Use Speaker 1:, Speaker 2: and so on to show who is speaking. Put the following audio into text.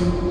Speaker 1: you.